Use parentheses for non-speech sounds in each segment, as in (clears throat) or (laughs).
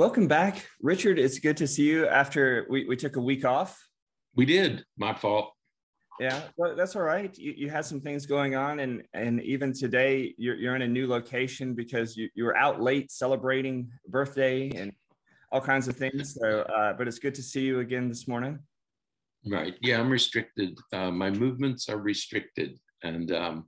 Welcome back, Richard. It's good to see you after we, we took a week off. We did. My fault. Yeah, well, that's all right. You, you had some things going on, and and even today you're, you're in a new location because you, you were out late celebrating birthday and all kinds of things. So, uh, but it's good to see you again this morning. Right. Yeah, I'm restricted. Uh, my movements are restricted, and um,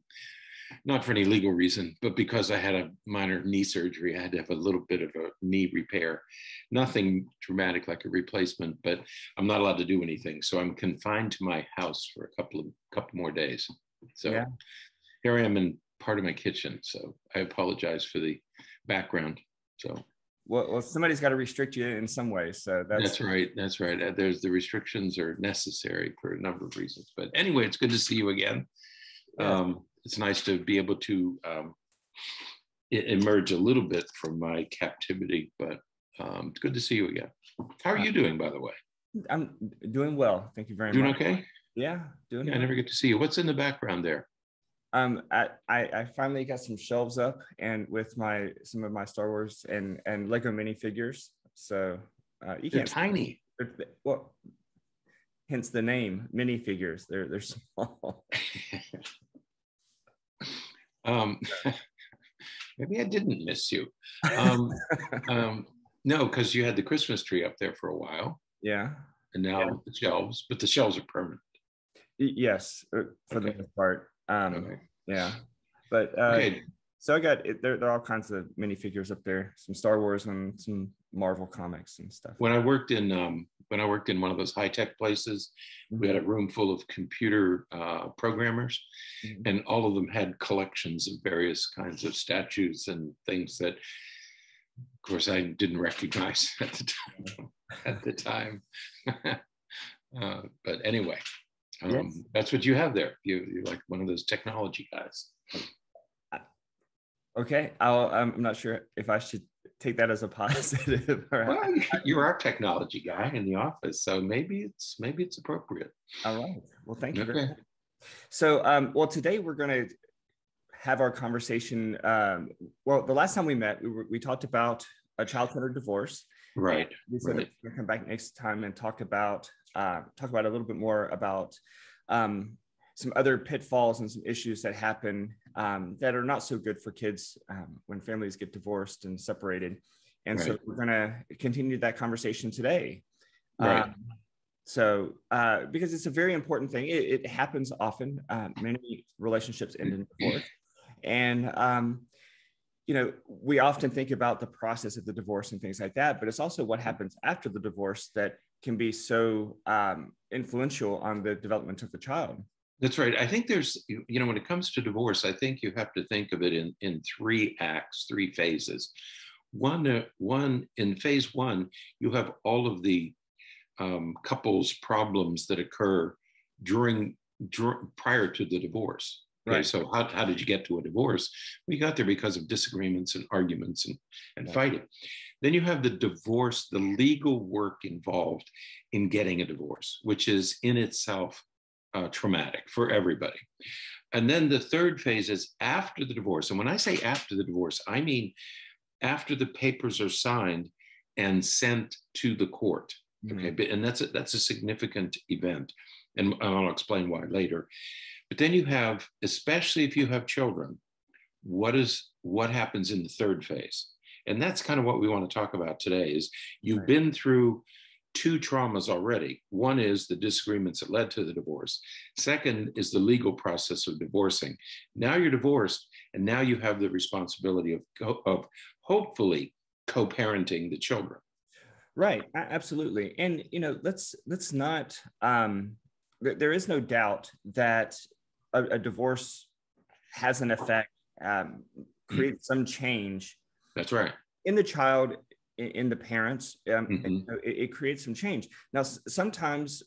not for any legal reason, but because I had a minor knee surgery, I had to have a little bit of a knee repair. Nothing dramatic like a replacement, but I'm not allowed to do anything. So I'm confined to my house for a couple of couple more days. So yeah. here I am in part of my kitchen. So I apologize for the background. So well, well somebody's got to restrict you in some way. So that's, that's right. That's right. Uh, there's the restrictions are necessary for a number of reasons. But anyway, it's good to see you again. Yeah. Um, it's nice to be able to um, emerge a little bit from my captivity, but um, it's good to see you again. How are you doing, by the way? I'm doing well. Thank you very doing much. Doing okay? Yeah, doing. Yeah, well. I never get to see you. What's in the background there? Um, I, I, I finally got some shelves up and with my some of my Star Wars and and Lego minifigures. So uh, you they're can't tiny. They're, well, hence the name minifigures. They're they're (laughs) small. Um, (laughs) maybe I didn't miss you. Um, (laughs) um, no, because you had the Christmas tree up there for a while. Yeah. And now yeah. the shelves, but the shelves are permanent. Yes, uh, for okay. the most part. Um, okay. Yeah. But uh, okay. so I got it, there, there are all kinds of minifigures up there, some Star Wars and some Marvel comics and stuff. When I worked in um, when I worked in one of those high tech places, we had a mm-hmm. room full of computer uh, programmers, mm-hmm. and all of them had collections of various kinds of statues and things that, of course, I didn't recognize (laughs) at the time. at the time. (laughs) uh, but anyway, um, yes. that's what you have there. You, you're like one of those technology guys. Okay, I'll, I'm not sure if I should take that as a positive. (laughs) well, you're our technology guy in the office, so maybe it's maybe it's appropriate. All right. Well, thank you. Okay. So, um, well, today we're going to have our conversation. Um, well, the last time we met, we, were, we talked about a child-centered divorce. Right. We said right. we're going to come back next time and talk about uh, talk about a little bit more about um, some other pitfalls and some issues that happen um, that are not so good for kids um, when families get divorced and separated. And right. so we're going to continue that conversation today. Right. Um, so, uh, because it's a very important thing, it, it happens often. Uh, many relationships end in divorce. And, um, you know, we often think about the process of the divorce and things like that, but it's also what happens after the divorce that can be so um, influential on the development of the child. That's right. I think there's, you know, when it comes to divorce, I think you have to think of it in, in three acts, three phases. One, uh, one in phase one, you have all of the um, couples problems that occur during, dur- prior to the divorce. Okay, right. so how, how did you get to a divorce? We got there because of disagreements and arguments and, and right. fighting. Then you have the divorce, the legal work involved in getting a divorce, which is in itself uh, traumatic for everybody. And then the third phase is after the divorce. And when I say after the divorce, I mean after the papers are signed and sent to the court. Mm-hmm. Okay, and that's a, that's a significant event, and I'll explain why later. But then you have, especially if you have children, what is what happens in the third phase, and that's kind of what we want to talk about today. Is you've right. been through two traumas already. One is the disagreements that led to the divorce. Second is the legal process of divorcing. Now you're divorced, and now you have the responsibility of, of hopefully co-parenting the children. Right, absolutely. And you know, let's let's not. Um, there is no doubt that a, a divorce has an effect, um, creates some change. That's right. In the child in the parents um, mm-hmm. it, it, creates some change now sometimes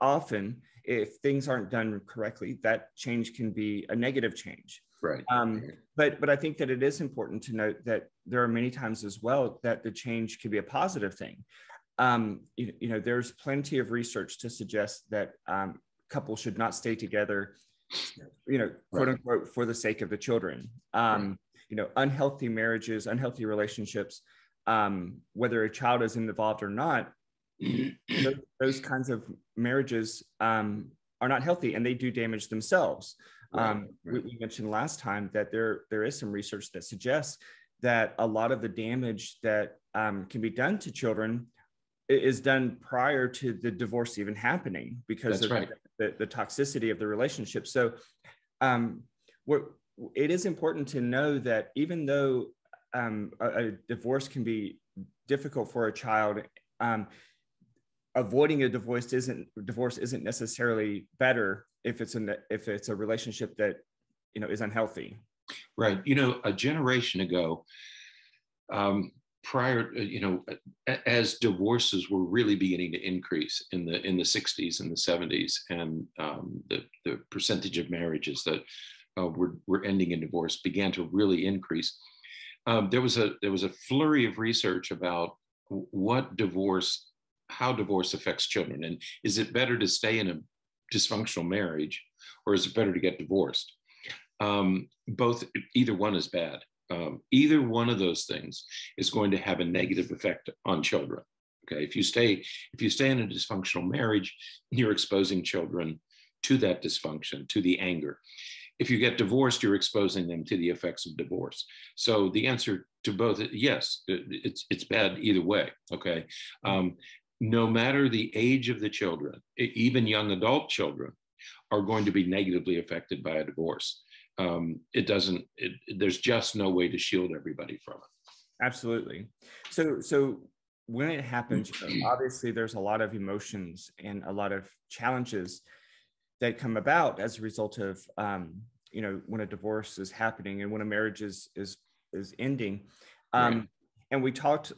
often if things aren't done correctly that change can be a negative change right um, but but i think that it is important to note that there are many times as well that the change can be a positive thing um, you, you, know there's plenty of research to suggest that um, couples should not stay together you know quote right. unquote for the sake of the children um, right. you know unhealthy marriages unhealthy relationships um, whether a child is involved or not, those, (clears throat) those, kinds of marriages um, are not healthy and they do damage themselves. Right, um, right. We, we, mentioned last time that there there is some research that suggests that a lot of the damage that um, can be done to children is done prior to the divorce even happening because That's of right. the, the, toxicity of the relationship. So, um, what it is important to know that even though um, a, a, divorce can be difficult for a child, um, avoiding a divorce isn't divorce isn't necessarily better if it's an if it's a relationship that you know is unhealthy. Right. You know, a generation ago, um, prior, uh, you know, as divorces were really beginning to increase in the in the 60s and the 70s, and um, the the percentage of marriages that uh, were were ending in divorce began to really increase. Um, there was a there was a flurry of research about what divorce, how divorce affects children, and is it better to stay in a dysfunctional marriage, or is it better to get divorced? Um, both, either one is bad. Um, either one of those things is going to have a negative effect on children. Okay, if you stay if you stay in a dysfunctional marriage, you're exposing children to that dysfunction, to the anger. If you get divorced, you're exposing them to the effects of divorce. So the answer to both, yes, it's it's bad either way. Okay, um, no matter the age of the children, even young adult children, are going to be negatively affected by a divorce um, it doesn't it, there's just no way to shield everybody from it absolutely so so when it happens obviously there's a lot of emotions and a lot of challenges that come about as a result of um, you know when a divorce is happening and when a marriage is is is ending. Um, right. and we talked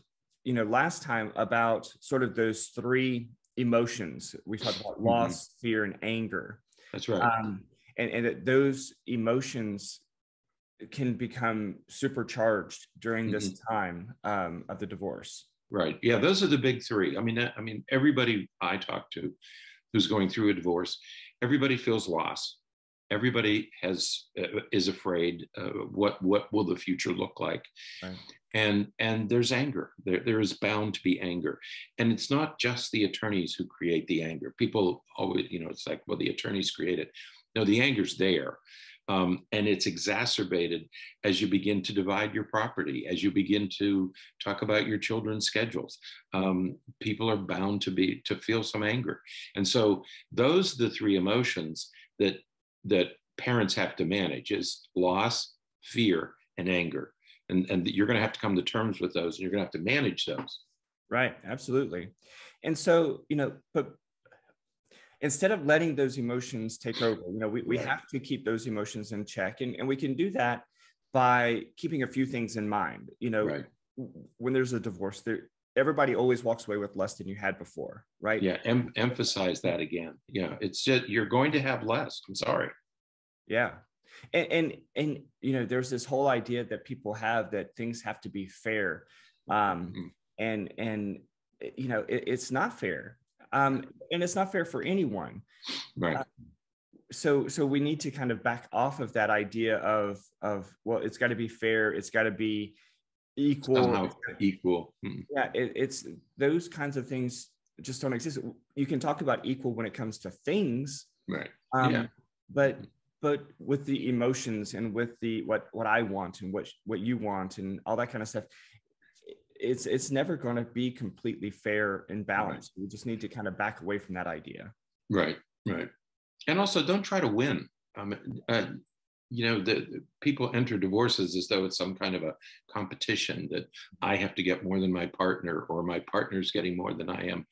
you know last time about sort of those three emotions. We talked about mm-hmm. loss fear and anger. That's right. Um, and, and those emotions can become supercharged during this mm-hmm. time um, of the divorce. Right. Yeah those are the big three. I mean i mean everybody i talk to who's going through a divorce everybody feels loss everybody has uh, is afraid uh, what what will the future look like right. and and there's anger there, there is bound to be anger and it's not just the attorneys who create the anger people always you know it's like well the attorneys create it no, the anger's there. Um, and it's exacerbated as you begin to divide your property, as you begin to talk about your children's schedules. Um, people are bound to be to feel some anger, and so those are the three emotions that that parents have to manage: is loss, fear, and anger. And, and you're going to have to come to terms with those, and you're going to have to manage those. Right, absolutely. And so, you know, but instead of letting those emotions take over, you know, we, we have to keep those emotions in check. And, and we can do that by keeping a few things in mind. You know, right. when there's a divorce, there everybody always walks away with less than you had before, right? Yeah, em- emphasize that again. Yeah, it's just you're going to have less. I'm sorry. Yeah. And, and and you know there's this whole idea that people have that things have to be fair um mm-hmm. and and you know it, it's not fair um, and it's not fair for anyone. Right. Uh, so so we need to kind of back off of that idea of of well, it's got to be fair, it's got to be equal. equal. Yeah, it, it's those kinds of things just don't exist. You can talk about equal when it comes to things, right? Um, yeah. But but with the emotions and with the what what I want and what what you want and all that kind of stuff, it's it's never going to be completely fair and balanced. Right. We just need to kind of back away from that idea. Right, right, and also don't try to win. Um, uh, you know, the, people enter divorces as though it's some kind of a competition that I have to get more than my partner or my partner's getting more than I am.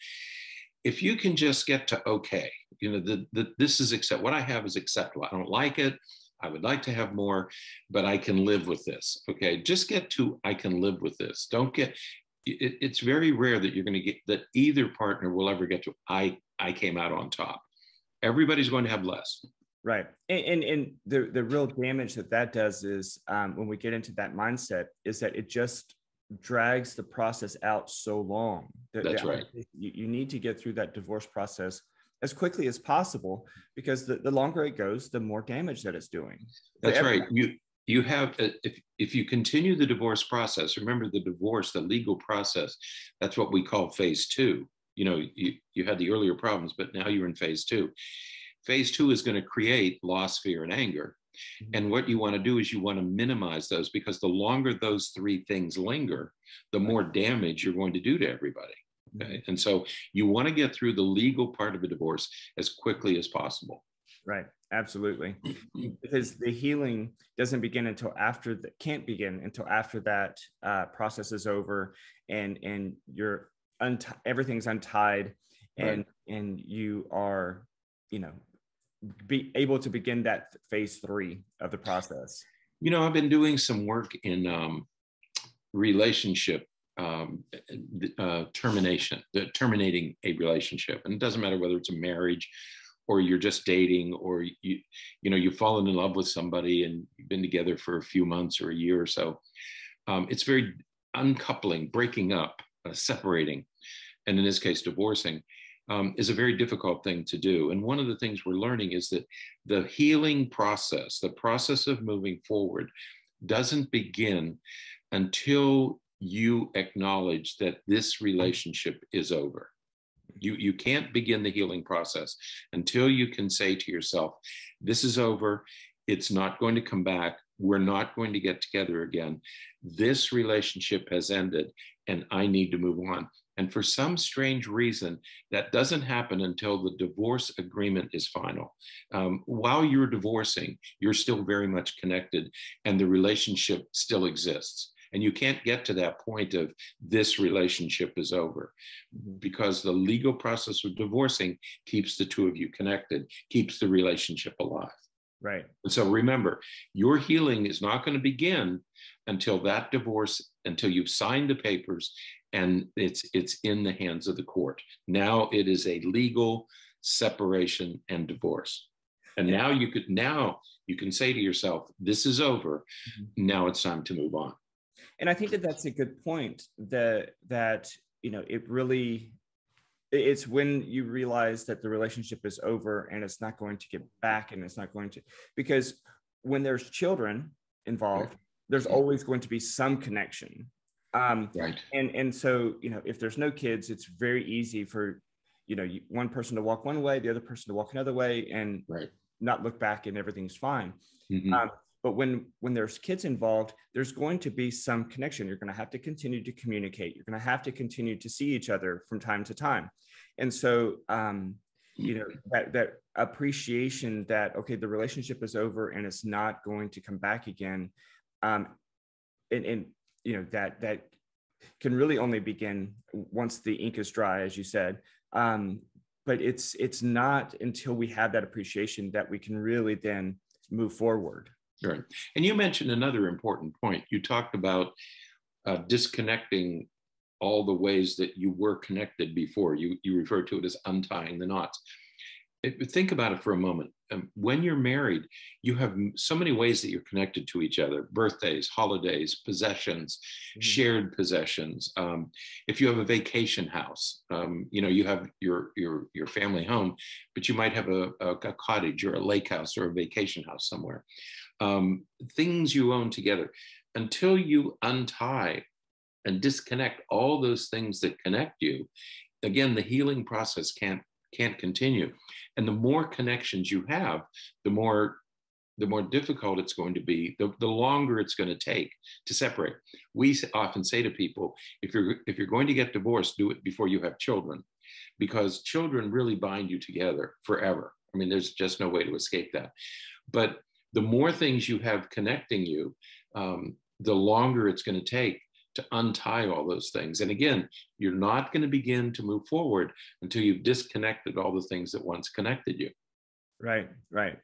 If you can just get to okay, you know, the, this is accept what I have is acceptable. I don't like it. I would like to have more, but I can live with this. Okay. Just get to I can live with this. Don't get it, it's very rare that you're going to get that either partner will ever get to I I came out on top. Everybody's going to have less. Right. And, and, and the, the real damage that that does is um, when we get into that mindset is that it just drags the process out so long. That, That's that right. You, you need to get through that divorce process as quickly as possible because the, the longer it goes, the more damage that it's doing. That's right. You you have if, if you continue the divorce process remember the divorce the legal process that's what we call phase two you know you, you had the earlier problems but now you're in phase two phase two is going to create loss fear and anger mm-hmm. and what you want to do is you want to minimize those because the longer those three things linger the more damage you're going to do to everybody okay mm-hmm. and so you want to get through the legal part of a divorce as quickly as possible Right. Absolutely. (clears throat) because the healing doesn't begin until after that can't begin until after that uh, process is over and and you're unt- everything's untied and right. and you are you know be able to begin that phase three of the process? You know i've been doing some work in um, relationship um, uh, termination terminating a relationship. And it doesn't matter whether it's a marriage or you're just dating or you you know you've fallen in love with somebody and you've been together for a few months or a year or so. Um, it's very uncoupling breaking up uh, separating and in this case divorcing um, is a very difficult thing to do and one of the things we're learning is that the healing process the process of moving forward doesn't begin until you acknowledge that this relationship is over you, you can't begin the healing process until you can say to yourself, this is over. It's not going to come back. We're not going to get together again. This relationship has ended and I need to move on. And for some strange reason, that doesn't happen until the divorce agreement is final. Um, while you're divorcing, you're still very much connected and the relationship still exists. And you can't get to that point of this relationship is over mm-hmm. because the legal process of divorcing keeps the two of you connected, keeps the relationship alive. Right. And so remember, your healing is not going to begin until that divorce, until you've signed the papers and it's it's in the hands of the court. Now it is a legal separation and divorce. And now you could now you can say to yourself, this is over. Mm-hmm. Now it's time to move on and i think that that's a good point that that you know it really it's when you realize that the relationship is over and it's not going to get back and it's not going to because when there's children involved there's always going to be some connection. Um right. and and so you know if there's no kids it's very easy for you know one person to walk one way the other person to walk another way and right. not look back and everything's fine. Mm-hmm. um, but when when there's kids involved there's going to be some connection. You're going to have to continue to communicate. You're going to have to continue to see each other from time to time. And so um you know that that appreciation that okay the relationship is over and it's not going to come back again um and and you know that that can really only begin once the ink is dry as you said um but it's it's not until we have that appreciation that we can really then move forward Right. And you mentioned another important point. You talked about uh, disconnecting all the ways that you were connected before. You, you referred to it as untying the knots. It, think about it for a moment. Um, when you're married, you have so many ways that you're connected to each other birthdays, holidays, possessions, mm-hmm. shared possessions. Um, if you have a vacation house, um, you know, you have your, your, your family home, but you might have a, a, a cottage or a lake house or a vacation house somewhere um, things you own together until you untie and disconnect all those things that connect you again the healing process can't can't continue and the more connections you have the more the more difficult it's going to be the, the longer it's going to take to separate. We often say to people if you're if you're going to get divorced do it before you have children because children really bind you together forever. I mean there's just no way to escape that. But the more things you have connecting you, um, the longer it's going to take to untie all those things. And again, you're not going to begin to move forward until you've disconnected all the things that once connected you. Right, right.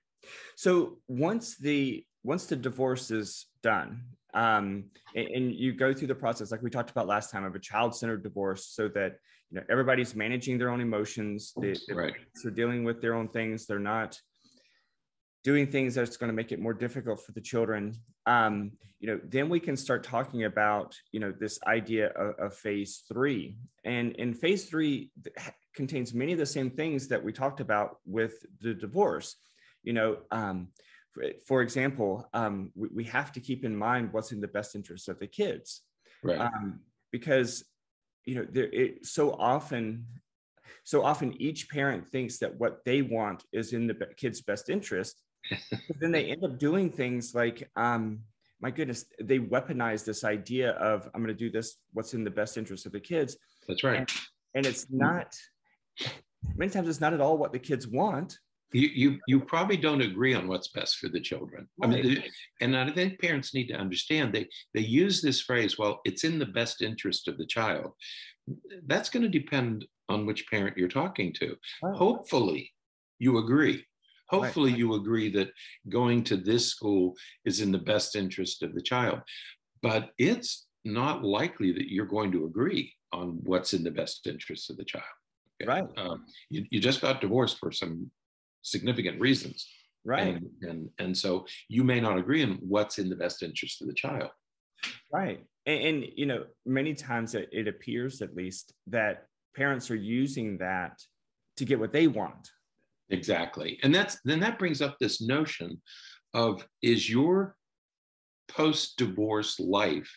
So once the once the divorce is done, um, and, and, you go through the process like we talked about last time of a child-centered divorce, so that you know everybody's managing their own emotions, they, right. they're dealing with their own things. They're not doing things that's going to make it more difficult for the children. Um, you know then we can start talking about you know this idea of, of phase three. And in phase three contains many of the same things that we talked about with the divorce. You know um, for, for example, um, we, we have to keep in mind what's in the best interest of the kids, right? Um, because you know there it so often so often each parent thinks that what they want is in the kid's best interest then they end up doing things like um, my goodness they weaponize this idea of i'm going to do this what's in the best interest of the kids. That's right. And, and it's not many times it's not at all what the kids want. You you you probably don't agree on what's best for the children. Right. i mean and i think parents need to understand they they use this phrase well it's in the best interest of the child. That's going to depend on which parent you're talking to. Right. hopefully you agree hopefully right. you agree that going to this school is in the best interest of the child but it's not likely that you're going to agree on what's in the best interest of the child. Okay? right. um, you, you just got divorced for some significant reasons. Right. And, and and so you may not agree on what's in the best interest of the child. Right. And, and you know many times it, it appears at least that parents are using that to get what they want exactly. And that's then that brings up this notion of is your post divorce life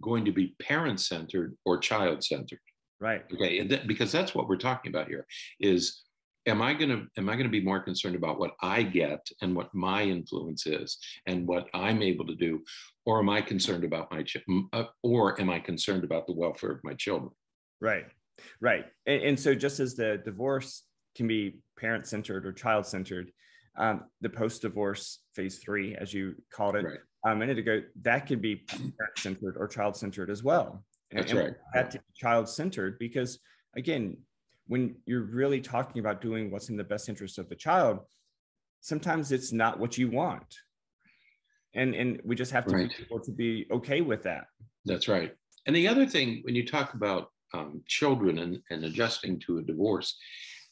going to be parent centered or child centered right. Okay and that, because that's what we're talking about here is am i going to am i going to be more concerned about what i get and what my influence is and what i'm able to do? Or am i concerned about my ch- uh, or am i concerned about the welfare of my children? Right. Right. And, and so just as the divorce can be parent centered or child centered um, the post divorce phase three as you called it right. a minute ago that could be parent centered or child centered as well that's and, right that child centered because again when you're really talking about doing what's in the best interest of the child, sometimes it's not what you want. And, and we just have to right. be able to be okay with that. That's right. And the other thing, when you talk about um, children and, and adjusting to a divorce,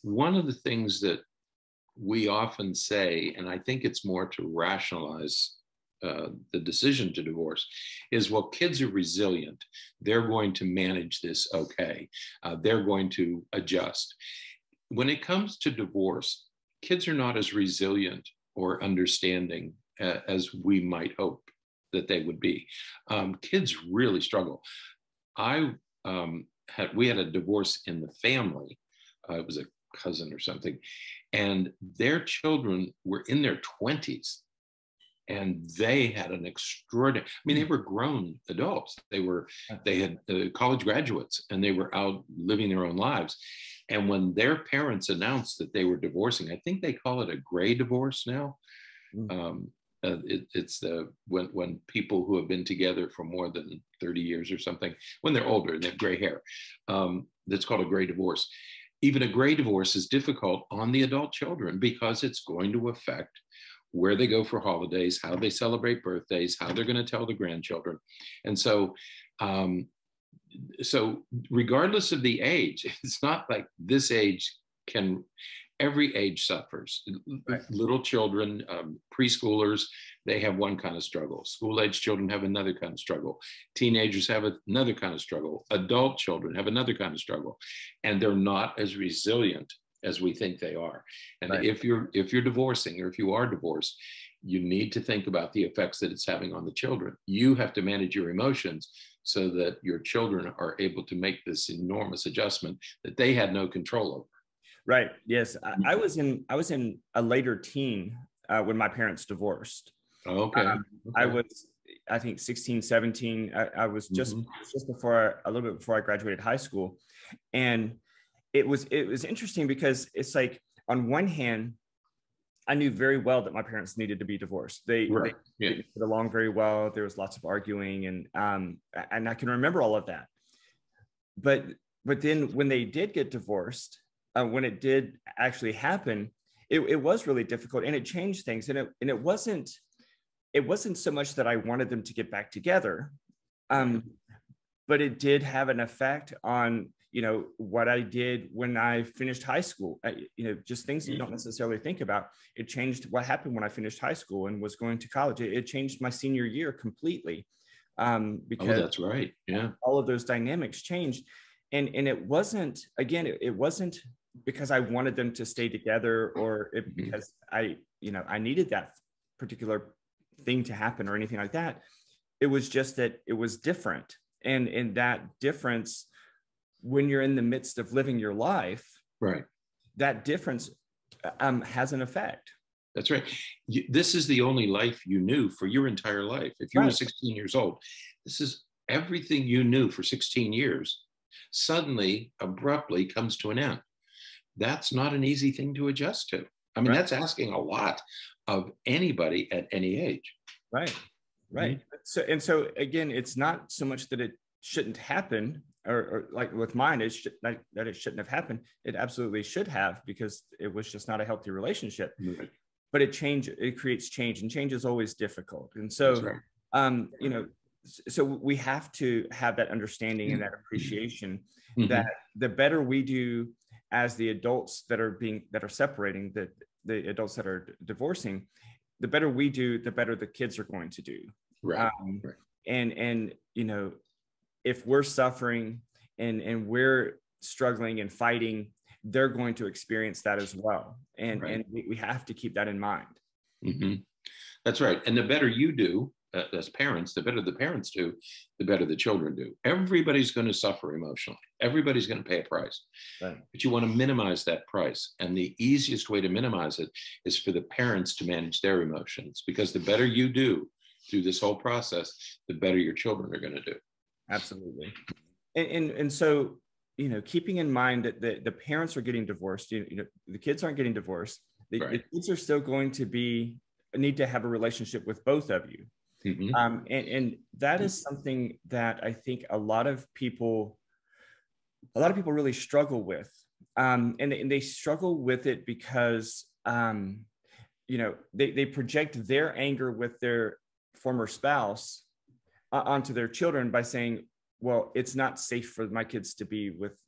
one of the things that we often say, and I think it's more to rationalize uh, the decision to divorce is well kids are resilient. They're going to manage this okay. Uh, they're going to adjust. When it comes to divorce kids are not as resilient or understanding uh, as we might hope that they would be. Um, kids really struggle. I um, had we had a divorce in the family. Uh, it was a cousin or something and their children were in their 20s and they had an extraordinary i mean they hmm. were grown adults. They were they had uh, college graduates and they were out living their own lives. And when their parents announced that they were divorcing i think they call it a gray divorce now. Mm. um, uh, it, it's the when when people who have been together for more than 30 years or something when they're older and they have gray hair um, that's called a gray divorce even a gray divorce is difficult on the adult children because it's going to affect where they go for holidays, how they celebrate birthdays, how they're going to tell the grandchildren. And so, um, so regardless of the age, (laughs) it's not like this age can, every age suffers. Right. Little children, um, preschoolers, they have one kind of struggle. School age children have another kind of struggle. Teenagers have another kind of struggle. Adult children have another kind of struggle. And they're not as resilient as we think they are. And right. if you're if you're divorcing or if you are divorced, you need to think about the effects that it's having on the children. You have to manage your emotions so that your children are able to make this enormous adjustment that they had no control over. Right. Yes, I, I was in I was in a later teen uh, when my parents divorced. Okay. Um, okay. I was I think 16, 17. I, I was just mm-hmm. just before a little bit before I graduated high school, and it was it was interesting because it's like on one hand I knew very well that my parents needed to be divorced. They, right. they, yeah. they get along very well. There was lots of arguing, and um, and I can remember all of that. But but then when they did get divorced, uh, when it did actually happen, it, it was really difficult, and it changed things. And it and it wasn't it wasn't so much that I wanted them to get back together, um, but it did have an effect on you know what i did when i finished high school. I, you know just things you don't mm-hmm. necessarily think about. It changed what happened when i finished high school and was going to college. It, it changed my senior year completely um, oh, because oh, that's right. Yeah. all of those dynamics changed. And and it wasn't again it, it wasn't because i wanted them to stay together or it, mm-hmm. because i you know i needed that particular thing to happen or anything like that. It was just that it was different. And in that difference, when you're in the midst of living your life, right, that difference um, has an effect. That's right. This is the only life you knew for your entire life. If you right. were 16 years old, this is everything you knew for 16 years suddenly, abruptly comes to an end. That's not an easy thing to adjust to. I mean, right. that's asking a lot of anybody at any age. Right. Right. Mm-hmm. So, and so again, it's not so much that it shouldn't happen or, or like with mine, it should, like, that it shouldn't have happened. It absolutely should have because it was just not a healthy relationship. Right. But it change it creates change, and change is always difficult. And so, right. um, you know, so we have to have that understanding and that mm-hmm. appreciation mm-hmm. that the better we do as the adults that are being that are separating the the adults that are divorcing the better we do the better the kids are going to do right, um, right. and and you know if we're suffering and and we're struggling and fighting they're going to experience that as well and right. and we, we, have to keep that in mind mm-hmm. that's right and the better you do Uh, as parents the better the parents do the better the children do. Everybody's going to suffer emotionally. Everybody's going to pay a price. Right. but you want to minimize that price and the easiest way to minimize it is for the parents to manage their emotions because the better you do through this whole process the better your children are going to do. Absolutely. And, and and so you know keeping in mind that the, the parents are getting divorced you, you know the kids aren't getting divorced the, right. the, kids are still going to be need to have a relationship with both of you mm-hmm. um, and, and that is something that i think a lot of people a lot of people really struggle with um, and, and they struggle with it because um, you know they, they project their anger with their former spouse onto their children by saying, well, it's not safe for my kids to be with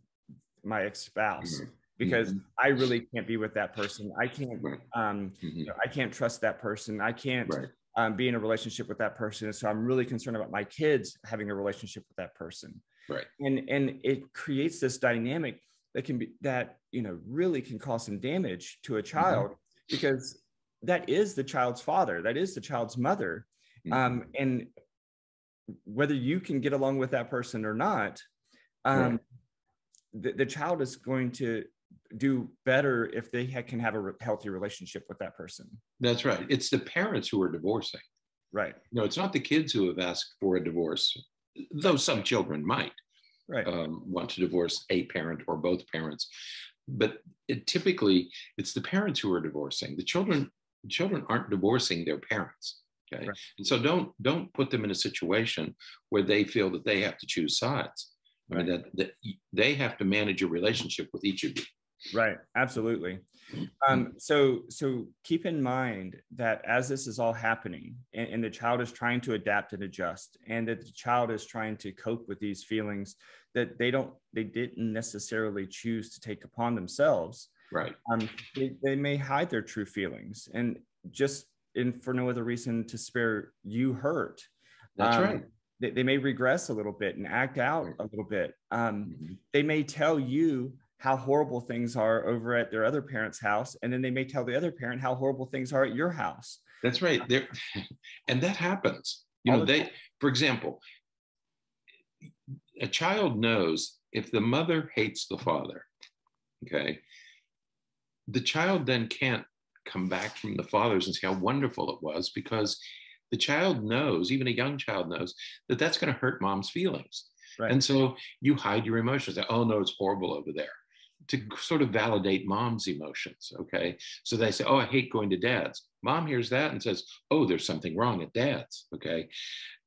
my ex-spouse mm-hmm. because mm-hmm. I really can't be with that person. I can't, um, mm-hmm. you know, I can't trust that person. I can't right. Um, be in a relationship with that person. So I'm really concerned about my kids having a relationship with that person. Right. And and it creates this dynamic that can be that you know really can cause some damage to a mm-hmm. child because that is the child's father, that is the child's mother. Mm-hmm. Um, and whether you can get along with that person or not, um, right. the, the child is going to do better if they ha- can have a re- healthy relationship with that person. That's right. It's the parents who are divorcing. Right. No, it's not the kids who have asked for a divorce, though some children might right. um, want to divorce a parent or both parents. But it, typically, it's the parents who are divorcing. The children, children aren't divorcing their parents. Okay. Right. And so don't don't put them in a situation where they feel that they have to choose sides. Right. I mean that, that they have to manage a relationship with each of you. Right. Absolutely. Um, so so keep in mind that as this is all happening and, and the child is trying to adapt and adjust and that the child is trying to cope with these feelings that they don't they didn't necessarily choose to take upon themselves right um, they, they may hide their true feelings and just and for no other reason to spare you hurt. That's um, right. They, they, may regress a little bit and act out a little bit. Um, mm-hmm. They may tell you how horrible things are over at their other parent's house, and then they may tell the other parent how horrible things are at your house. That's right. There, (laughs) and that happens. You know, they, for example, a child knows if the mother hates the father, okay, the child then can't come back from the fathers and see how wonderful it was because the child knows, even a young child knows, that that's going to hurt mom's feelings. Right. And so you hide your emotions. oh, no, it's horrible over there to sort of validate mom's emotions. Okay. So they say, oh, I hate going to dad's. Mom hears that and says, oh, there's something wrong at dad's. Okay.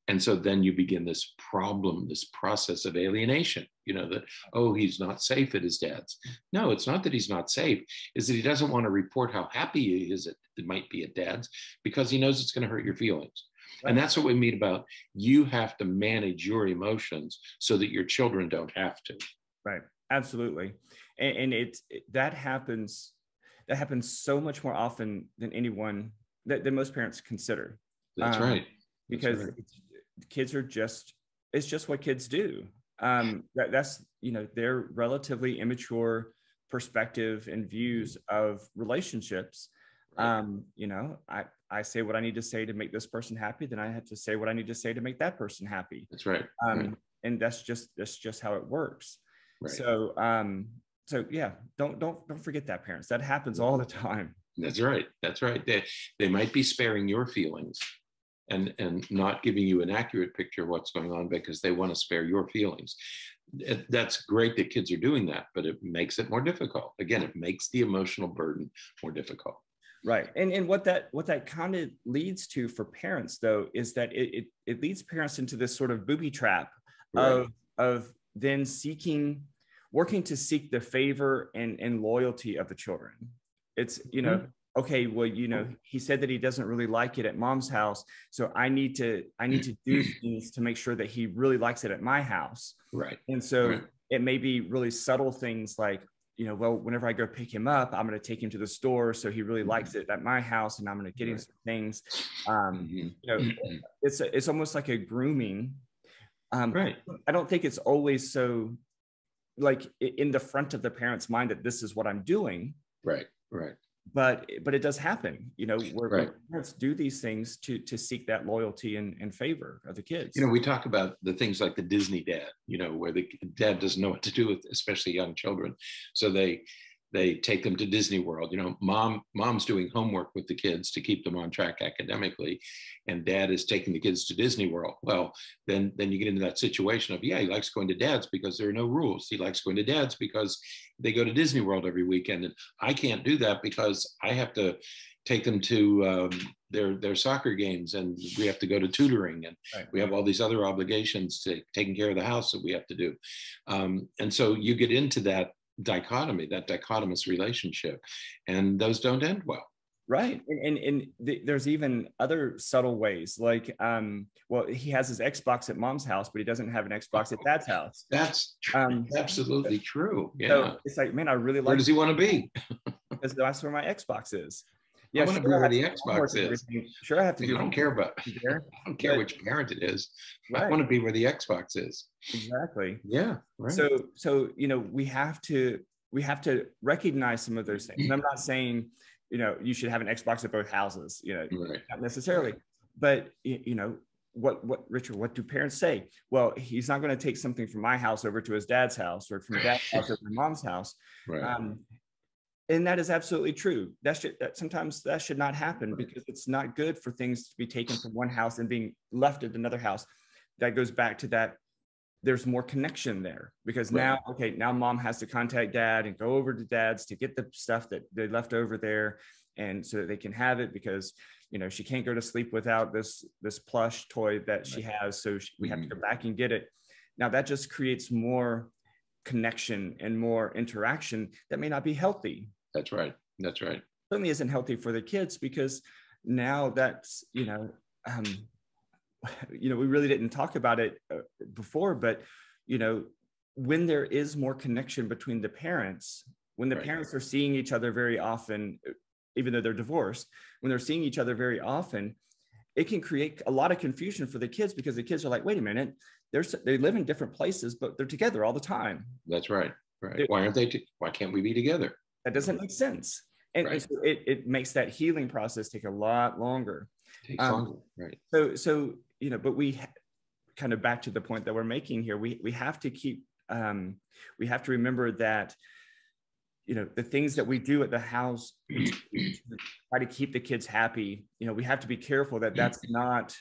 And so then you begin this problem, this process of alienation, you know, that, oh, he's not safe at his dad's. No, it's not that he's not safe, is that he doesn't want to report how happy he is at, it might be at dad's because he knows it's going to hurt your feelings. Right. And that's what we mean about you have to manage your emotions so that your children don't have to. Right. Absolutely. And, and it's it, that happens, that happens so much more often than anyone that, than most parents consider. That's um, right. That's because right kids are just it's just what kids do um that, that's you know their relatively immature perspective and views of relationships Um, you know, I I say what I need to say to make this person happy, then I have to say what I need to say to make that person happy. That's right. Um, right. and that's just that's just how it works. Right. So um, so yeah, don't don't don't forget that parents. That happens all the time. That's right. That's right. They they might be sparing your feelings and and not giving you an accurate picture of what's going on because they want to spare your feelings. That's great that kids are doing that, but it makes it more difficult. Again, it makes the emotional burden more difficult. Right. And and what that what that kind of leads to for parents though is that it it, it leads parents into this sort of booby trap right. of of then seeking working to seek the favor and and loyalty of the children. It's you know, mm-hmm okay well you know he said that he doesn't really like it at mom's house so i need to i need to do (clears throat) things to make sure that he really likes it at my house right and so right. it may be really subtle things like you know well whenever i go pick him up i'm going to take him to the store so he really mm-hmm. likes it at my house and i'm going to get him some things um mm-hmm. you know mm-hmm. it's a, it's almost like a grooming um right i don't think it's always so like in the front of the parent's mind that this is what i'm doing. Right right. But but it does happen you know where, right. parents do these things to to seek that loyalty and, and favor of the kids. You know we talk about the things like the disney dad you know where the dad doesn't know what to do with especially young children. So they they take them to Disney World. You know, mom mom's doing homework with the kids to keep them on track academically, and dad is taking the kids to Disney World. Well, then then you get into that situation of yeah, he likes going to dad's because there are no rules. He likes going to dad's because they go to Disney World every weekend, and I can't do that because I have to take them to um, their their soccer games and we have to go to tutoring and right. we have all these other obligations to taking care of the house that we have to do um, and so you get into that dichotomy, that dichotomous relationship, and those don't end well. Right, and and, and th- there's even other subtle ways, like um, well, he has his Xbox at mom's house, but he doesn't have an Xbox at dad's house. That's um, absolutely true. Yeah, so it's like, man, I really like. Where does he want to be? (laughs) because that's where my Xbox is. Yeah, I want to sure, where the Xbox is. Sure, I have to. I don't care about. (laughs) There, I don't care but, which parent it is. Right. I want to be where the Xbox is. Exactly. Yeah. Right. So, so you know, we have to we have to recognize some of those things. And I'm not saying, you know, you should have an Xbox at both houses. You know, right. not necessarily, but you know, what what Richard, what do parents say? Well, he's not going to take something from my house over to his dad's house, or from (laughs) dad's house over to my mom's house. Right. Um, and that is absolutely true that should that sometimes that should not happen because it's not good for things to be taken from one house and being left at another house that goes back to that there's more connection there because right. now okay now mom has to contact dad and go over to dad's to get the stuff that they left over there and so that they can have it because you know she can't go to sleep without this this plush toy that right. she has so she, we mm-hmm. have to mm-hmm. go back and get it now that just creates more connection and more interaction that may not be healthy that's right. That's right. Certainly isn't healthy for the kids because now that's you know, um, (sighs) you know, we really didn't talk about it uh, before, but you know, when there is more connection between the parents, when the right. parents are seeing each other very often, even though they're divorced, when they're seeing each other very often, it can create a lot of confusion for the kids because the kids are like, wait a minute, they're they live in different places, but they're together all the time. That's right. Right. Why aren't they? T- why can't we be together? That doesn't make sense. And, right. so it, it makes that healing process take a lot longer. Takes um, longer, right. So, so, you know, but we kind of back to the point that we're making here, we, we have to keep, um, we have to remember that, you know, the things that we do at the house (clears throat) try to keep the kids happy, you know, we have to be careful that that's (clears throat) not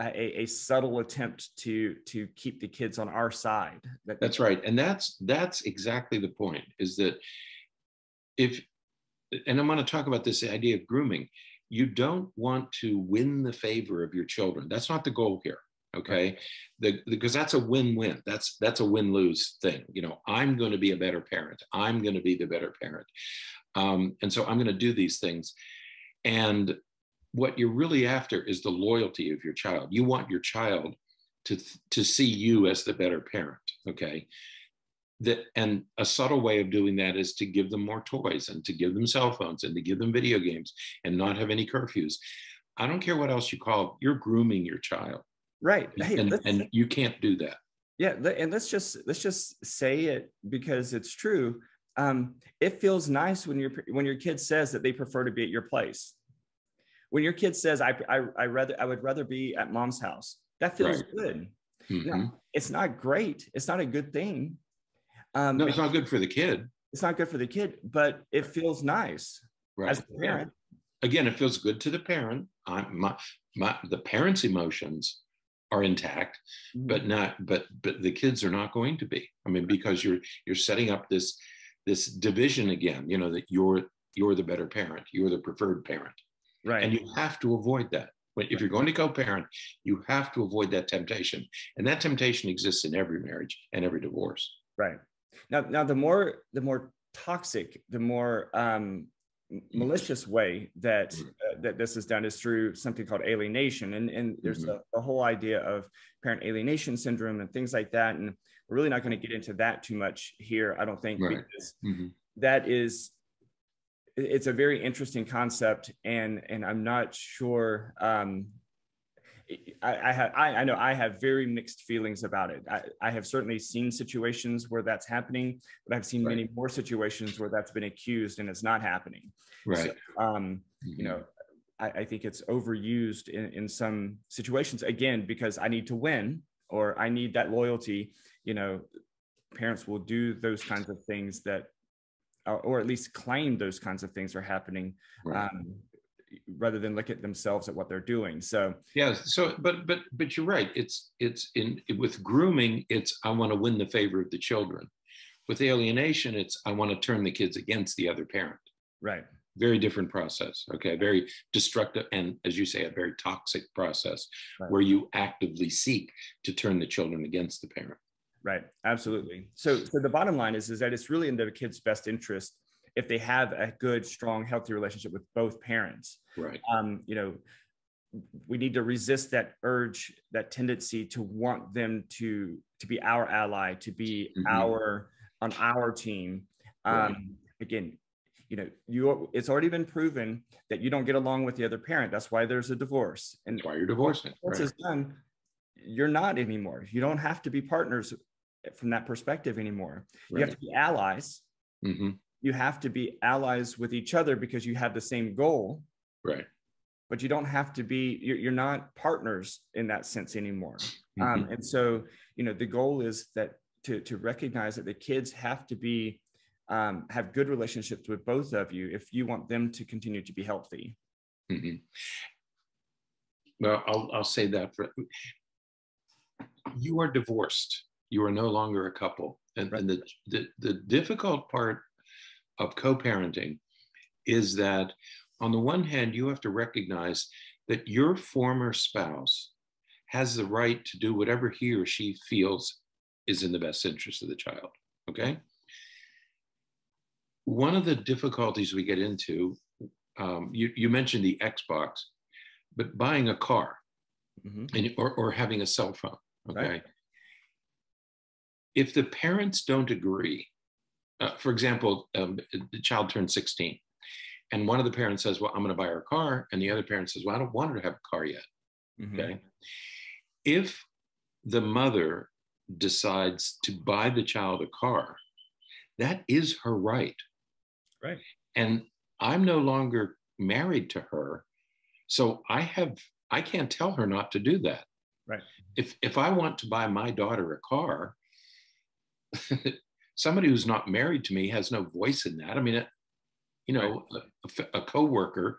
a, a, subtle attempt to to keep the kids on our side. That, that's right, and that's that's exactly the point. Is that if and i'm going to talk about this idea of grooming. You don't want to win the favor of your children. That's not the goal here okay? Because that's a win-win. That's that's a win-lose thing. You know i'm going to be a better parent. I'm going to be the better parent. Um, and so i'm going to do these things. And what you're really after is the loyalty of your child. You want your child to to see you as the better parent okay that and a subtle way of doing that is to give them more toys and to give them cell phones and to give them video games and not have any curfews i don't care what else you call it you're grooming your child right hey, and, and you can't do that yeah and let's just let's just say it because it's true um, it feels nice when your when your kid says that they prefer to be at your place when your kid says, I, I, I rather, I would rather be at mom's house, that feels Right. good. Mhm. Now, it's not great. It's not a good thing. Um, no, it's not good for the kid. it's not good for the kid, but it feels nice Right. as a parent. Again, it feels good to the parent. I, my, my, the parent's emotions are intact, Mm-hmm. but not, but, but the kids are not going to be. I mean, because you're, you're setting up this, this division again, you know, that you're, you're the better parent, you're the preferred parent. right. And you have to avoid that. When, if you're going to co-parent, you have to avoid that temptation. And that temptation exists in every marriage and every divorce. Right. Now, now the more the more toxic, the more um, malicious way that Mhm. uh, that this is done is through something called alienation, and and there's Mhm. a, a whole idea of parent alienation syndrome and things like that. And we're really not going to get into that too much here, I don't think, Right. because that is it's a very interesting concept, and and I'm not sure. Um, I, I have I, I know I have very mixed feelings about it. I, I have certainly seen situations where that's happening, but I've seen Right. many more situations where that's been accused and it's not happening. Right. So, um, you know, I, I think it's overused in, in some situations again because I need to win or I need that loyalty. You know, parents will do those kinds of things that, or, or at least claim those kinds of things are happening, Right. um, rather than look at themselves at what they're doing. So Yeah. So, but but but you're right. It's it's in with grooming. It's I want to win the favor of the children. With alienation, it's I want to turn the kids against the other parent. right, Very different process. Okay. Very destructive and, as you say, a very toxic process Right. where you actively seek to turn the children against the parent. right, absolutely. So so the bottom line is is that it's really in the kid's best interest if they have a good, strong, healthy relationship with both parents. Right. um, you know, we need to resist that urge, that tendency to want them to to be our ally, to be Mhm. our on our team. Um, Right. Again, you know, you it's already been proven that you don't get along with the other parent. That's why there's a divorce. And That's why you're divorcing. once Right. it's done, you're not anymore. You don't have to be partners from that perspective anymore. You have to be allies. Mhm. You have to be allies with each other because you have the same goal Right. but you don't have to be you're, you're not partners in that sense anymore Mhm. um, and so you know the goal is that to to recognize that the kids have to be um, have good relationships with both of you if you want them to continue to be healthy Mhm. Well, I'll, I'll say that for you are divorced. You are no longer a couple. And, Right. and the, the, the difficult part of co parenting is that, on the one hand, you have to recognize that your former spouse has the right to do whatever he or she feels is in the best interest of the child. Okay. One of the difficulties we get into, um, you, you mentioned the Xbox, but buying a car Mhm. and, or, or having a cell phone. Okay. Right. If the parents don't agree, uh, for example, um, the child turns 16, and one of the parents says, Well, I'm going to buy her a car. And the other parent says, Well, I don't want her to have a car yet. Mhm. Okay. If the mother decides to buy the child a car, that is her right. Right. And I'm no longer married to her. So I have, I can't tell her not to do that. Right. If, if I want to buy my daughter a car, (laughs) somebody who's not married to me has no voice in that. I mean, it, you know, a, a, a coworker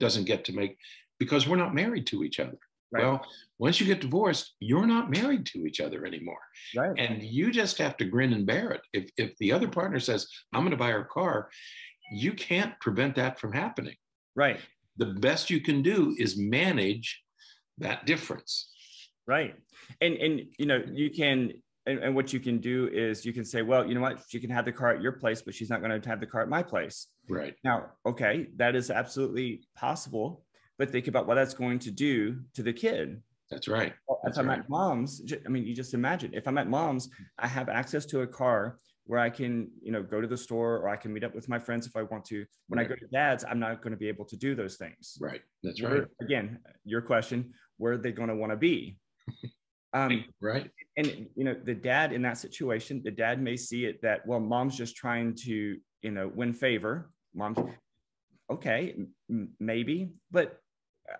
doesn't get to make because we're not married to each other. Right. Well, once you get divorced, you're not married to each other anymore. right And you just have to grin and bear it. If, if the other partner says, I'm going to buy her a car, you can't prevent that from happening. right The best you can do is manage that difference. right and and you know you can and, and what you can do is you can say well you know what she can have the car at your place but she's not going to have the car at my place Right. Now, okay, that is absolutely possible, but think about what that's going to do to the kid. That's right. Well, if I'm right. at mom's, I mean, you just imagine if I'm at mom's, I have access to a car where I can, you know, go to the store or I can meet up with my friends if I want to. When I go to dad's, I'm not going to be able to do those things. Right. That's Where- right. Again, your question, where are they going to want to be? (laughs) Um, Right. and you know the dad in that situation the dad may see it that well mom's just trying to you know win favor mom's okay m- maybe but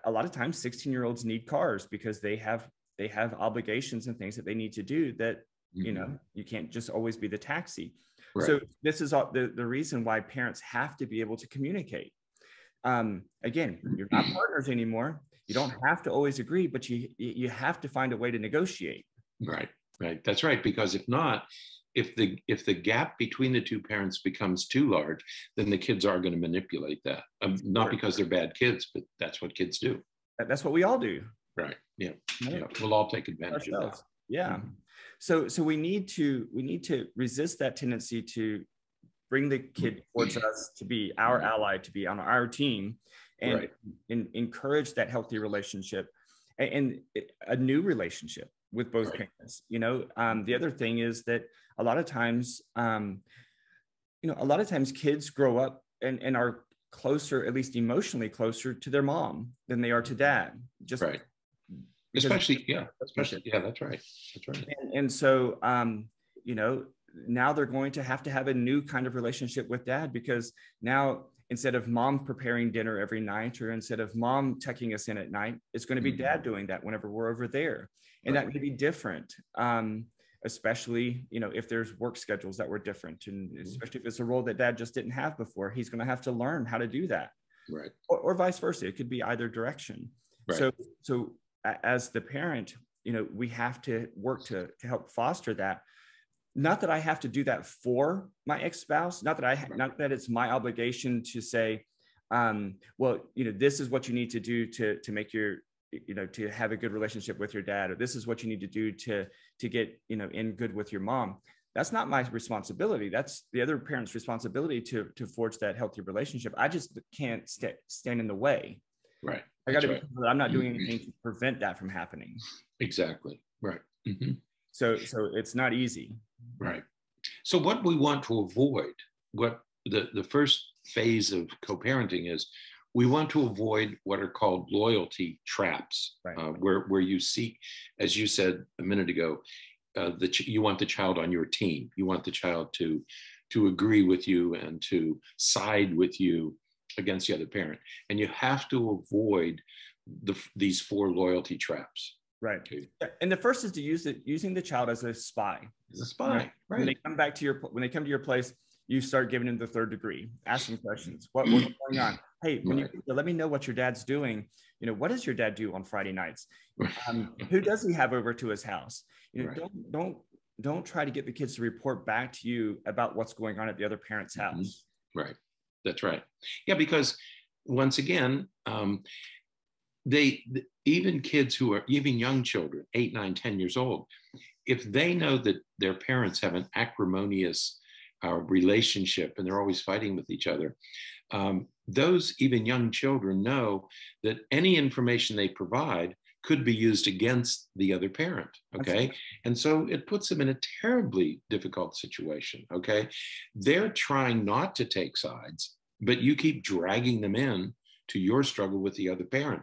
a lot of times 16 year olds need cars because they have they have obligations and things that they need to do that mm-hmm. you know mm-hmm. you can't just always be the taxi right. so this is all the, the reason why parents have to be able to communicate um, again you're not (clears throat) partners anymore you don't have to always agree but you you have to find a way to negotiate right right that's right because if not if the if the gap between the two parents becomes too large then the kids are going to manipulate that um, not because they're bad kids but that's what kids do that's what we all do right yeah, right. yeah. we'll all take advantage Ourselves. of that yeah mm-hmm. so so we need to we need to resist that tendency to bring the kid towards us to be our mm-hmm. ally to be on our team and, right. and encourage that healthy relationship and, and, a new relationship with both right. parents you know? Um, the other thing is that a lot of times um, you know a lot of times kids grow up and, and are closer at least emotionally closer to their mom than they are to dad just right. especially yeah especially yeah that's right that's right. And, and so um you know now they're going to have to have a new kind of relationship with dad because now instead of mom preparing dinner every night or instead of mom tucking us in at night it's going to be mm-hmm. dad doing that whenever we're over there and right. that may be different um, especially you know if there's work schedules that were different and mm-hmm. especially if it's a role that dad just didn't have before he's going to have to learn how to do that right or, or vice versa it could be either direction right. so so as the parent you know we have to work to, to help foster that not that i have to do that for my ex-spouse not that i not that it's my obligation to say um, well you know this is what you need to do to to make your you know to have a good relationship with your dad or this is what you need to do to to get you know in good with your mom. That's not my responsibility. That's the other parent's responsibility to to forge that healthy relationship. I just can't st- stand in the way. Right. I got to right. i'm not doing mm-hmm. anything to prevent that from happening. Exactly. Right. Mm-hmm. so so it's not easy right so what we want to avoid what the the first phase of co-parenting is we want to avoid what are called loyalty traps, right. uh, where, where you seek, as you said a minute ago, uh, the ch- you want the child on your team. You want the child to, to agree with you and to side with you against the other parent. And you have to avoid the, these four loyalty traps. Right. Okay. And the first is to use it using the child as a spy. As a spy. Right. right. When they come back to your when they come to your place, you start giving them the third degree, asking questions. What, what's (clears throat) going on? Hey, when right. you let me know what your dad's doing. You know, what does your dad do on Friday nights? (laughs) Um, who does he have over to his house? You know, right. don't don't don't try to get the kids to report back to you about what's going on at the other parent's mm-hmm. house. Right. That's right. Yeah, because once again, um, they even kids who are even young children, eight, nine, ten years old, if they know that their parents have an acrimonious our relationship and they're always fighting with each other. Um, those even young children know that any information they provide could be used against the other parent. Okay. And so it puts them in a terribly difficult situation. Okay. They're trying not to take sides, but you keep dragging them in to your struggle with the other parent.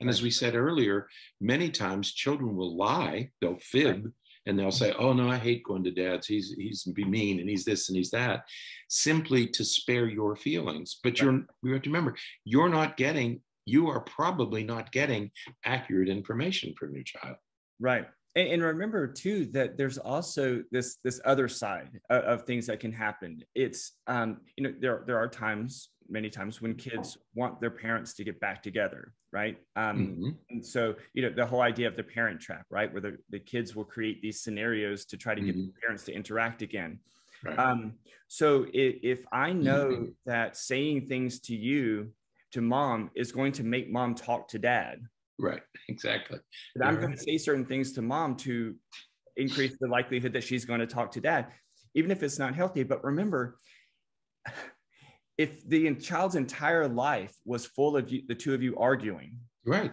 And as we said earlier, many times children will lie, they'll fib and they'll say, "Oh no, I hate going to dad's. He's he's be mean and he's this and he's that," simply to spare your feelings. But you're you have to remember, you're not getting. You are probably not getting accurate information from your child. Right. And, and remember too that there's also this this other side of, of things that can happen. It's um, you know there there are times many times when kids want their parents to get back together right um, mm-hmm. and so you know the whole idea of the parent trap right where the, the kids will create these scenarios to try to mm-hmm. get parents to interact again right. um, so if, if i know mm-hmm. that saying things to you to mom is going to make mom talk to dad right exactly i'm right. going to say certain things to mom to increase the likelihood that she's going to talk to dad even if it's not healthy but remember if the child's entire life was full of you, the two of you arguing, right?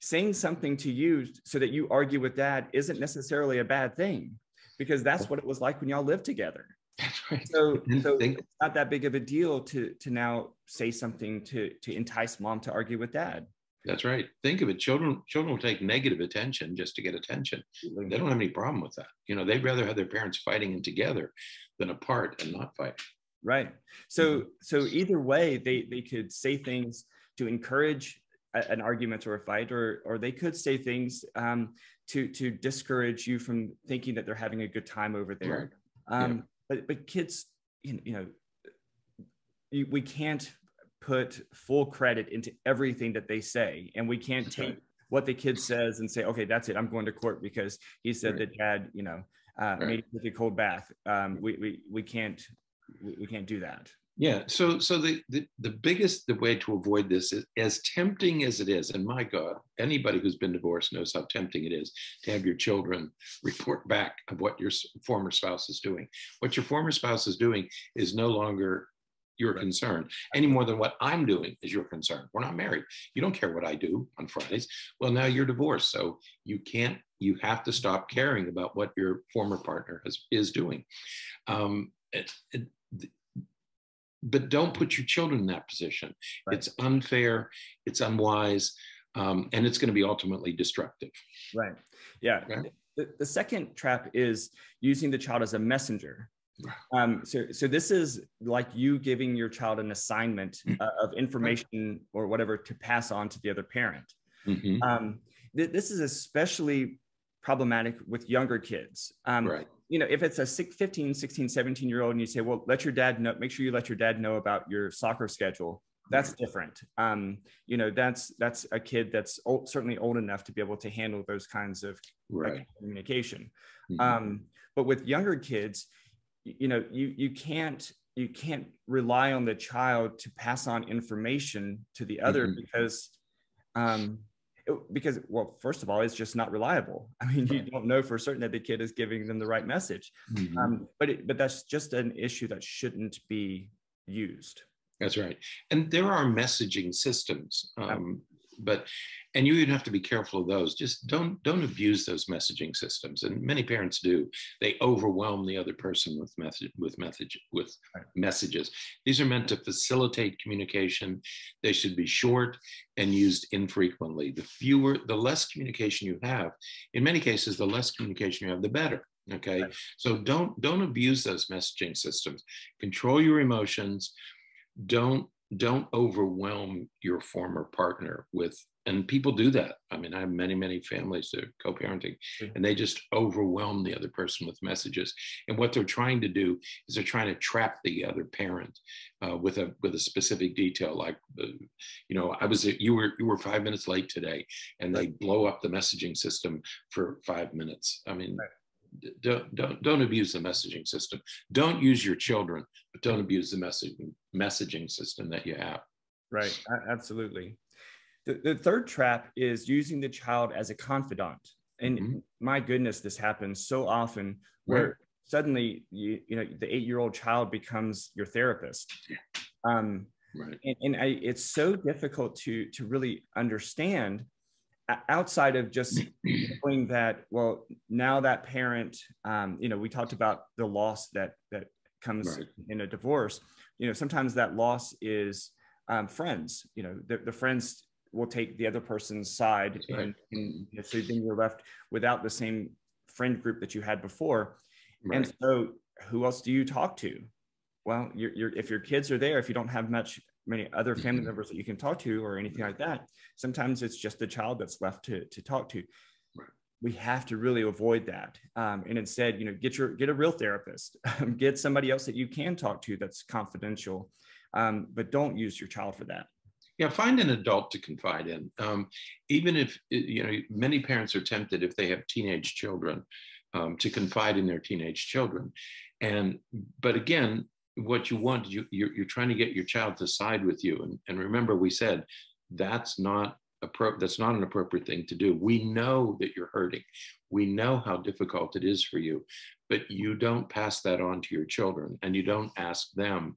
Saying something to you so that you argue with dad isn't necessarily a bad thing because that's what it was like when y'all lived together. That's Right. So, so it's not that big of a deal to to now say something to to entice mom to argue with dad. That's right. Think of it. Children children will take negative attention just to get attention. They don't have any problem with that. You know, they'd rather have their parents fighting and together than apart and not fighting right so mm-hmm. so either way they they could say things to encourage a, an argument or a fight, or or they could say things um, to to discourage you from thinking that they're having a good time over there. Right. Um, yeah. But but kids, you know, you, we can't put full credit into everything that they say, and we can't take what the kid says and say, okay, that's it. I'm going to court because he said right. that dad, you know, uh, right. made a cold bath. Um, we, we, we can't, we, can't do that. Yeah. So, so the, the, the biggest the way to avoid this is as tempting as it is. And my God, anybody who's been divorced knows how tempting it is to have your children report back of what your former spouse is doing. What your former spouse is doing is no longer your right. concern any more than what I'm doing is your concern. We're not married. You don't care what I do on Fridays. Well, now you're divorced. So you can't, you have to stop caring about what your former partner has, is doing. Um, it, it, but don't put your children in that position. Right. It's unfair, it's unwise, um, and it's going to be ultimately destructive. Right. Yeah. Okay? The, the second trap is using the child as a messenger. Um, so, so this is like you giving your child an assignment uh, of information or whatever to pass on to the other parent. Mm-hmm. Um, th- this is especially problematic with younger kids. Um, right you know, if it's a 15, 16, 17 year old and you say, well, let your dad know, make sure you let your dad know about your soccer schedule. That's different. Um, you know, that's that's a kid that's old, certainly old enough to be able to handle those kinds of right. communication. Mm-hmm. Um, but with younger kids, you know, you you can't you can't rely on the child to pass on information to the other mm-hmm. because um, because well first of all it's just not reliable. (laughs) I mean you don't know for certain that the kid is giving them the right message. Mm-hmm. um, but it, but that's just an issue that shouldn't be used. That's right. And there are messaging systems um, but and you even have to be careful of those. Just don't don't abuse those messaging systems. And many parents do. They overwhelm the other person with message with message with messages. These are meant to facilitate communication. They should be short and used infrequently. The fewer the less communication you have in many cases the less communication you have the better okay? Right. so don't don't abuse those messaging systems. Control your emotions. Don't don't overwhelm your former partner with and people do that. I mean i have many many families that are co-parenting mm-hmm. and they just overwhelm the other person with messages. And what they're trying to do is they're trying to trap the other parent uh, with a with a specific detail like uh, you know i was you were you were five minutes late today and they blow up the messaging system for five minutes. I mean right don't, don't, don't abuse the messaging system. Don't use your children, but don't abuse the messaging messaging system that you have. Right, absolutely. The, the third trap is using the child as a confidant. And mm-hmm. my goodness, this happens so often where right. suddenly you, you know the eight-year-old child becomes your therapist. Um, right. And, and I, it's so difficult to to really understand outside of just (clears throat) knowing that well now that parent um, you know we talked about the loss that that comes right. in a divorce you know sometimes that loss is um, friends you know the, the, friends will take the other person's side right. and, and you know, so then you're left without the same friend group that you had before right. and so who else do you talk to well you're, you're, if your kids are there if you don't have much many other family mm-hmm. members that you can talk to or anything like that. Sometimes it's just the child that's left to, to talk to. Right. We have to really avoid that, um, and instead, you know, get your get a real therapist, (laughs) get somebody else that you can talk to that's confidential, um, but don't use your child for that. Yeah, find an adult to confide in. Um, even if you know, many parents are tempted if they have teenage children um, to confide in their teenage children, and but again, what you want you you're, you're, trying to get your child to side with you. And, and remember we said that's not appro- that's not an appropriate thing to do. We know that you're hurting. We know how difficult it is for you but you don't pass that on to your children and you don't ask them.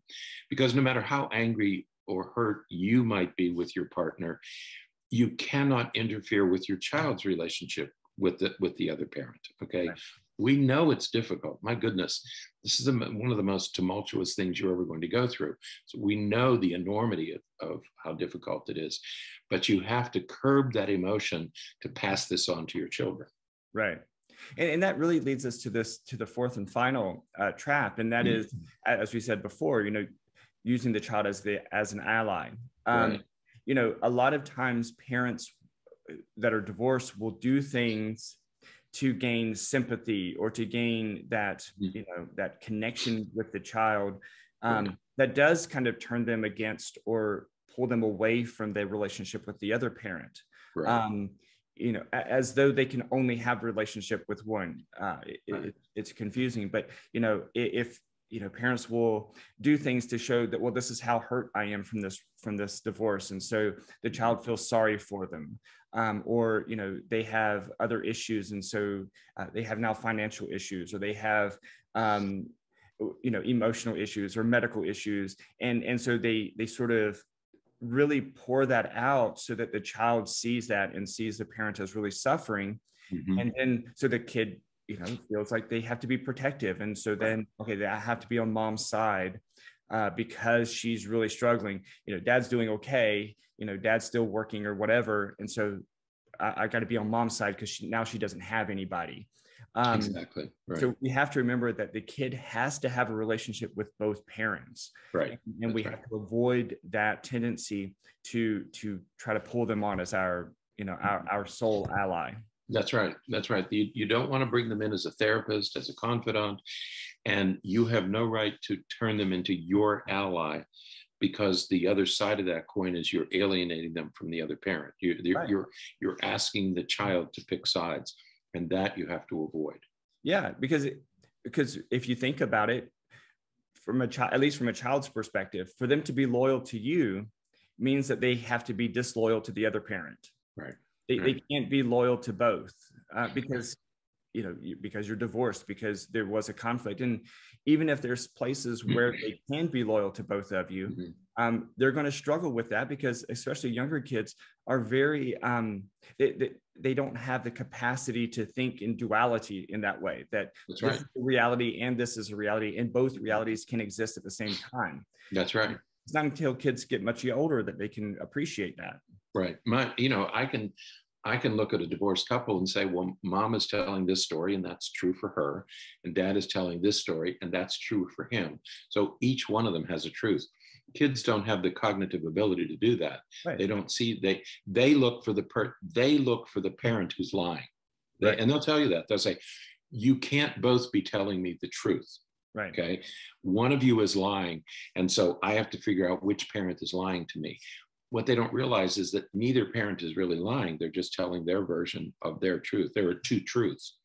Because no matter how angry or hurt you might be with your partner you cannot interfere with your child's relationship with the with the other parent okay? Right. We know it's difficult my goodness this is a, one of the most tumultuous things you're ever going to go through. So we know the enormity of, of how difficult it is, but you have to curb that emotion to pass this on to your children. Right. And, and that really leads us to this, to the fourth and final uh, trap. And that mm-hmm. as we said before, you know, using the child as the, as an ally. Um, right. you know a lot of times parents that are divorced will do things to gain sympathy or to gain that mm. you know that connection with the child um, that does kind of turn them against or pull them away from their relationship with the other parent right. um, you know as though they can only have relationship with one uh, it, right. it, it's confusing but you know if you know parents will do things to show that well this is how hurt i am from this from this divorce and so the mm-hmm. child feels sorry for them um, or you know they have other issues and so uh, they have now financial issues or they have um, you know emotional issues or medical issues and and so they they sort of really pour that out so that the child sees that and sees the parent as really suffering mm-hmm. and then so the kid you know feels like they have to be protective and so then okay i have to be on mom's side uh, because she's really struggling you know dad's doing okay you know dad's still working or whatever and so i, I got to be on mom's side because now she doesn't have anybody um, exactly. Right. So we have to remember that the kid has to have a relationship with both parents. Right. And, and we right. have to avoid that tendency to to try to pull them on as our you know our, our sole ally. That's right. That's right. You, you don't want to bring them in as a therapist, as a confidant, and you have no right to turn them into your ally because the other side of that coin is you're alienating them from the other parent. You, you're, right. you're, you're asking the child to pick sides and that you have to avoid yeah because because if you think about it from a child at least from a child's perspective for them to be loyal to you means that they have to be disloyal to the other parent right they, right. they can't be loyal to both uh, because you know because you're divorced because there was a conflict. And even if there's places where they can be loyal to both of you mm-hmm. um, they're going to struggle with that because especially younger kids are very um, they, they, they, don't have the capacity to think in duality in that way that that's right. reality and this is a reality and both realities can exist at the same time. That's right. It's not until kids get much older that they can appreciate that. Right. My you know i can I can look at a divorced couple and say, well, mom is telling this story and that's true for her, and dad is telling this story and that's true for him. So each one of them has a truth. Kids don't have the cognitive ability to do that. Right. They don't see they they look for the per they look for the parent who's lying, right. and they'll tell you that they'll say, you can't both be telling me the truth. Right. Okay. One of you is lying. And so I have to figure out which parent is lying to me what they don't realize is that neither parent is really lying. They're just telling their version of their truth. There are two truths.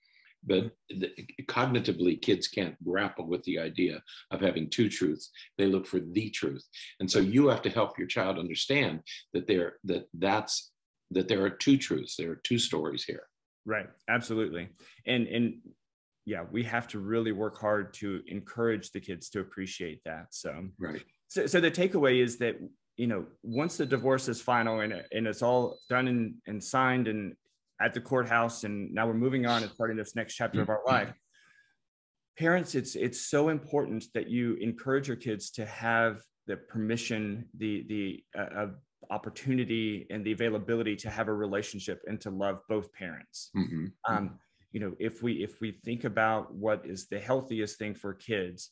But mm-hmm. the, cognitively, kids can't grapple with the idea of having two truths. They look for the truth, and so you have to help your child understand that there that that's that there are two truths. There are two stories here. Right. Absolutely. And and yeah, we have to really work hard to encourage the kids to appreciate that. So right. So, so the takeaway is that you know, once the divorce is final and, and it's all done and, and signed and at the courthouse, and now we're moving on and starting this next chapter of our mm-hmm. life, parents, it's it's so important that you encourage your kids to have the permission, the the uh, opportunity, and the availability to have a relationship and to love both parents. Mm-hmm. Um, you know, if we if we think about what is the healthiest thing for kids,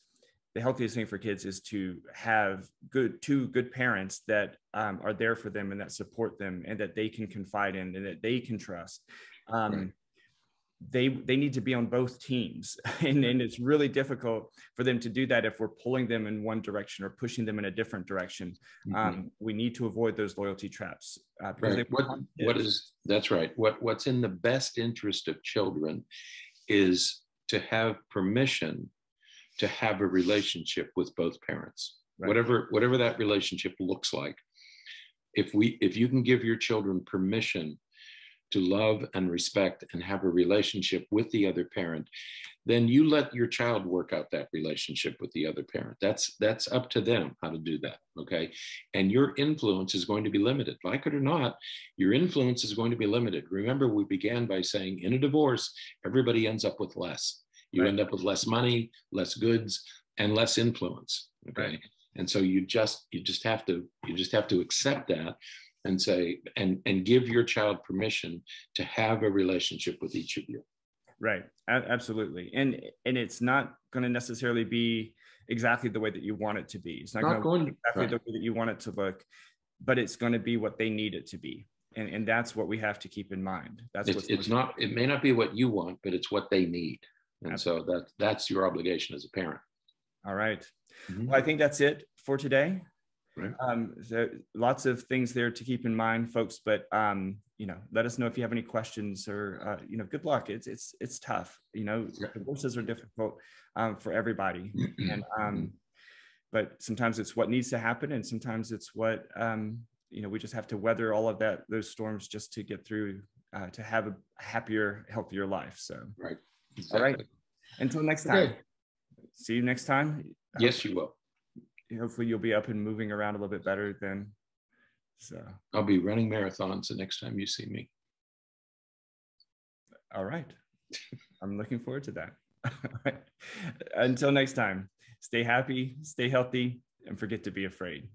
the healthiest thing for kids is to have good two good parents that um, are there for them and that support them and that they can confide in and that they can trust um, right. they they need to be on both teams (laughs) and, and it's really difficult for them to do that if we're pulling them in one direction or pushing them in a different direction mm-hmm. um, we need to avoid those loyalty traps uh, right. what, what is that's right what what's in the best interest of children is to have permission to have a relationship with both parents right. whatever whatever that relationship looks like. If we if you can give your children permission to love and respect and have a relationship with the other parent then you let your child work out that relationship with the other parent. That's that's up to them how to do that okay? And your influence is going to be limited. Like it or not your influence is going to be limited. Remember we began by saying in a divorce everybody ends up with less you right. end up with less money less goods and less influence okay right. and so you just you just have to you just have to accept that and say and and give your child permission to have a relationship with each of you right a- absolutely and and it's not going to necessarily be exactly the way that you want it to be it's not, not going, to be exactly right. the way that you want it to look but it's going to be what they need it to be. And, and that's what we have to keep in mind. That's it's, it's not, it may not be what you want, but it's what they need. And Absolutely. so that, that's your obligation as a parent. All right. mm-hmm. Well, I think that's it for today. Right. Um, so lots of things there to keep in mind, folks. But um, you know, let us know if you have any questions or uh, you know, good luck. It's it's it's tough. You know, yeah. divorces are difficult um, for everybody, (clears throat) and um, but sometimes it's what needs to happen, and sometimes it's what um, you know we just have to weather all of that those storms just to get through uh, to have a happier, healthier life. So right. Exactly. All right. Until next time. Okay. See you next time. Uh, yes, you will hopefully you'll be up and moving around a little bit better then. So I'll be running marathons the next time you see me. All right. (laughs) I'm looking forward to that. (laughs) Until next time, stay happy, stay healthy, and forget to be afraid.